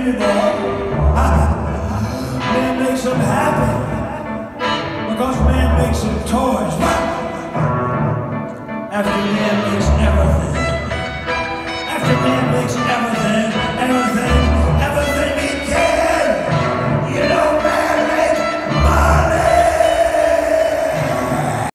baby doll. Man makes them happy because man makes them toys. After